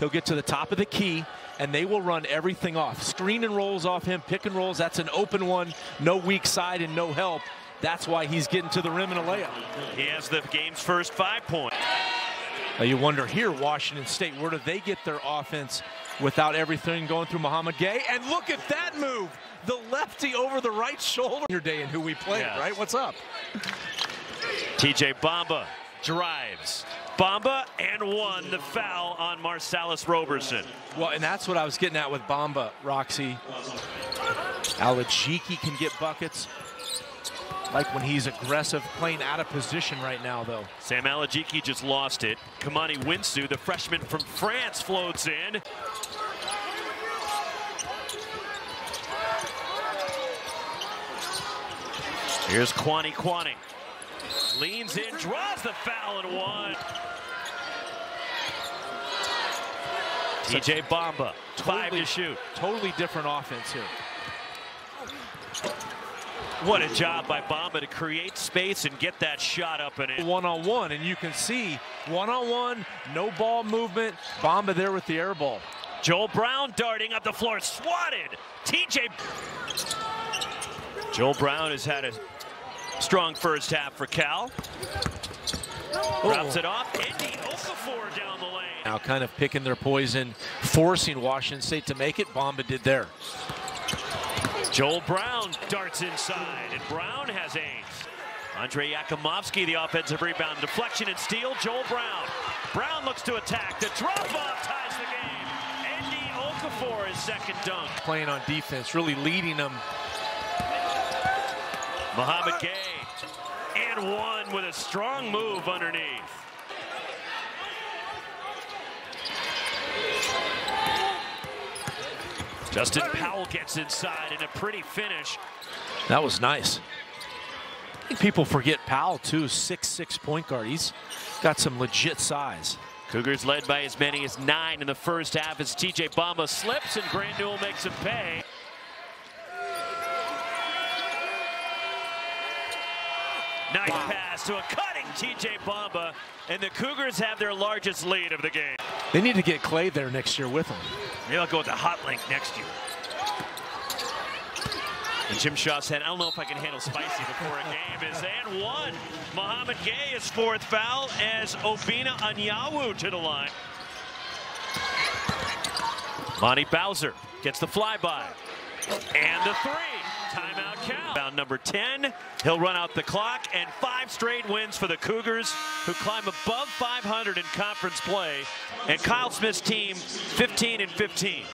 He'll get to the top of the key, and they will run everything off. Screen and rolls off him, pick and rolls. That's an open one, no weak side and no help. That's why he's getting to the rim in a layup. He has the game's first five points. Now you wonder here, Washington State, where do they get their offense without everything going through Mouhamed Gueye? And look at that move. The lefty over the right shoulder. Your day and who we played, Yes. right? What's up? TJ Bamba drives. Bamba and one, the foul on Marsalis Roberson. Well, and that's what I was getting at with Bamba, Roxy. Alajiki can get buckets. Like when he's aggressive, playing out of position right now, though. Sam Alajiki just lost it. Kymany Houinsou, the freshman from France, floats in. Here's Kuany Kuany. Leans in, draws the foul and one. TJ Bamba, five to shoot. Totally different offense here. What a job by Bamba to create space and get that shot up and in. One on one, and you can see one on one, no ball movement. Bamba there with the air ball. Joel Brown darting up the floor, swatted. TJ. Joel Brown has had a strong first half for Cal. Drops oh. it off. ND Okafor oh down the. Now kind of picking their poison, forcing Washington State to make it. Bamba did there. Joel Brown darts inside, and Brown has aims. Andrej Jakimovski, the offensive rebound, deflection and steal. Joel Brown. Brown looks to attack. The drop off ties the game. ND Okafor his second dunk. Playing on defense, really leading them. Mouhamed Gueye and one with a strong move underneath. Justin Powell gets inside and a pretty finish. That was nice. I think people forget Powell, too. Six-six point guard. He's got some legit size. Cougars led by as many as nine in the first half as TJ Bamba slips and Grant Newell makes him pay. Nice pass to a cutting TJ Bamba, and the Cougars have their largest lead of the game. They need to get Clay there next year with them. Maybe I'll go with the hot link next year. And Jim Shaw said, I don't know if I can handle spicy before a game is and one. Mouhamed Gueye is fourth foul as Obinna Anyanwu to the line. Monty Bowser gets the flyby. And the three. Down number 10. He'll run out the clock and five straight wins for the Cougars who climb above 500 in conference play. And Kyle Smith's team 15 and 15.